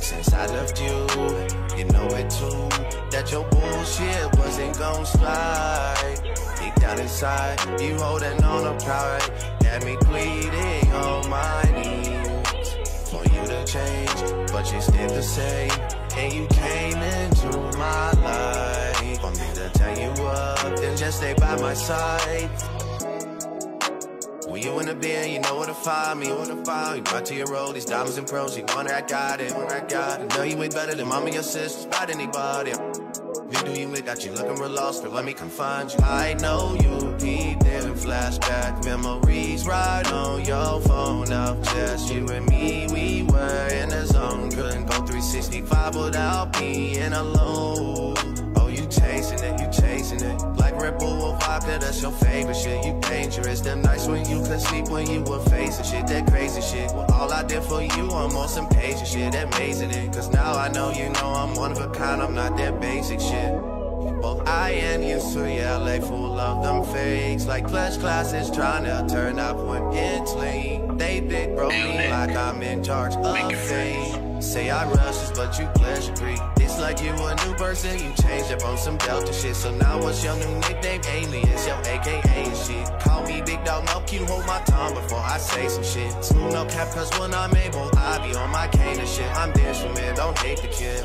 since I left you. You know it too, that your bullshit wasn't gon' slide. Deep down inside, you holding on to pride, had me pleading on my knees. For you to change, but you still the same, and you came into my life. For me to tell you up, then just stay by my side. When you in the bin, you know where to find me. Where to find me. Right to your roll, these diamonds and pearls. You wonder I got it. Wonder I got it. Know you ain't better than mama, your sisters, about anybody. Who do you with? Got you looking real lost, but let me come find you. I know you peeped in flashback memories right on your phone of just you and me. We were in the zone, couldn't go 365 without being alone. You chasing it, you chasing it. Like Red Bull or vodka, that's your favorite shit. You dangerous. Them nights when you could sleep when you were facing shit, that crazy shit. Well, all I did for you, I'm on some patient shit, amazing it. Cause now I know you know I'm one of a kind, I'm not that basic shit. Both I and you to LA full of them fakes Like flesh classes trying to turn up when it's late They big bro me like I'm in charge of fame Say I rush this but you pleasure creep It's like you a new person, you changed up on some Delta shit. So now what's your new nickname? Alias, your AKA shit. Call me Big Dog, no you hold my tongue before I say some shit. Smooth no cap cause when I'm able, I be on my cane and shit. I'm dancing man, don't hate the kid